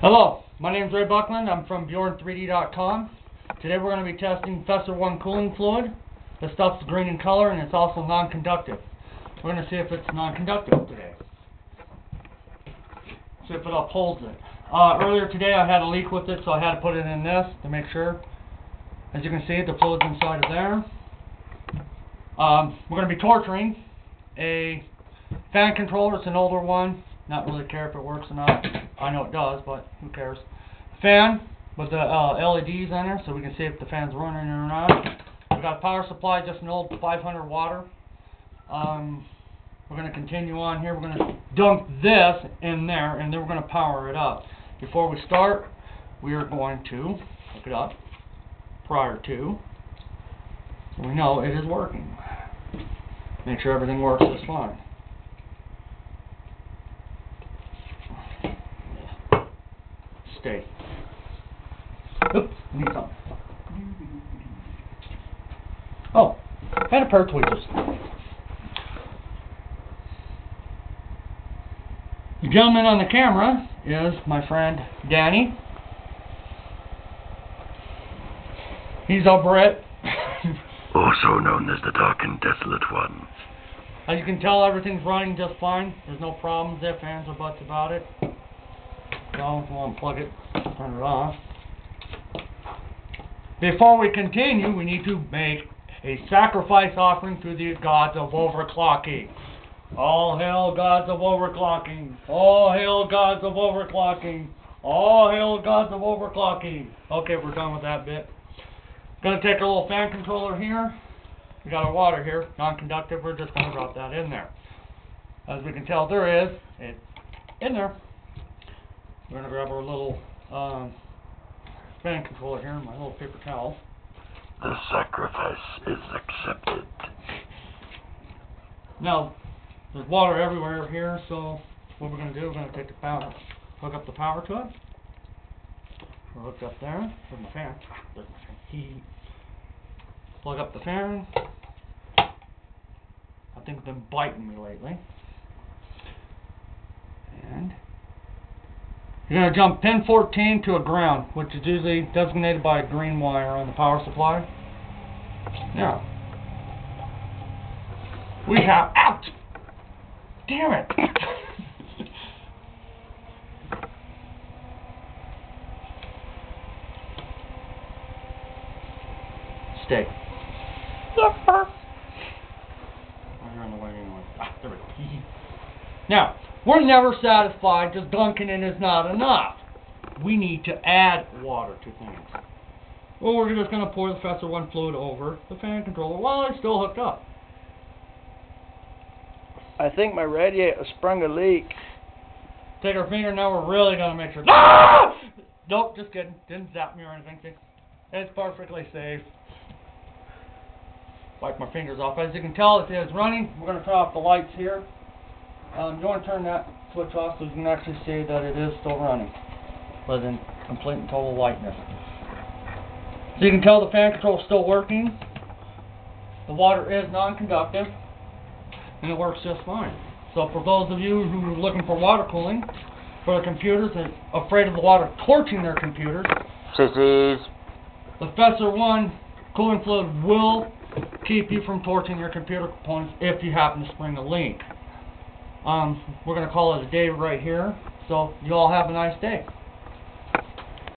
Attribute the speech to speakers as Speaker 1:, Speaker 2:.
Speaker 1: Hello, my name is Ray Buckland. I'm from Bjorn3D.com. Today we're going to be testing Feser 1 cooling fluid. The stuff's green in color and it's also non-conductive. We're going to see if it's non-conductive today. See if it upholds it. Uh, earlier today I had a leak with it, so I had to put it in this to make sure. As you can see, the fluid's inside of there. Um, we're going to be torturing a fan controller. It's an older one. Not really care if it works or not. I know it does, but who cares? Fan with the uh, LEDs in there, so we can see if the fan's running or not. We got a power supply, just an old 500 water. Um, we're going to continue on here. We're going to dunk this in there, and then we're going to power it up. Before we start, we are going to hook it up prior to. So we know it is working. Make sure everything works just fine. Stay. Oops, need something. Oh, and a pair of tweezers. The gentleman on the camera is my friend Danny. He's over it.
Speaker 2: Also known as the Dark and Desolate One.
Speaker 1: As you can tell, everything's running just fine. There's no problems, ifs, ands, or buts about it. So, we'll unplug it, turn it off. Before we continue, we need to make a sacrifice offering to the gods of overclocking. All hail gods of overclocking. All hail gods of overclocking. All hail gods of overclocking. Okay, we're done with that bit. Gonna take our little fan controller here. We got our water here, non-conductive. We're just gonna drop that in there. As we can tell, there is it in there. We're gonna grab our little um, fan controller here, and my little paper towel.
Speaker 2: The sacrifice is accepted.
Speaker 1: Now, there's water everywhere here, so what we're gonna do, we're gonna take the power, hook up the power to it. We're hooked up there, with my fan, there's my fan, Hee. Plug up the fan. I think it's been biting me lately. And you're gonna jump pin 14 to a ground, which is usually designated by a green wire on the power supply. Now, we have out. Damn it! Stay. Yes, sir. Oh, you're on the way anyway. Ah, there we go. now, we're never satisfied just dunking in is not enough. We need to add water to things. Well, we're just going to pour the Feser 1 fluid over the fan controller while it's still hooked up.
Speaker 3: I think my radiator sprung a leak.
Speaker 1: Take our finger now, we're really going to make sure. Ah! Nope, just kidding. Didn't zap me or anything. It's perfectly safe. Wipe my fingers off. As you can tell, it is running. We're going to turn off the lights here. Um, you want to turn that switch off so you can actually see that it is still running. But in complete and total whiteness. So you can tell the fan control is still working. The water is non-conductive. And it works just fine. So for those of you who are looking for water cooling for their computers and afraid of the water torching their computers,
Speaker 3: Sissies.
Speaker 1: the Feser 1 cooling fluid will keep you from torching your computer components if you happen to spring a leak. Um, we're going to call it a day right here. So you all have a nice day.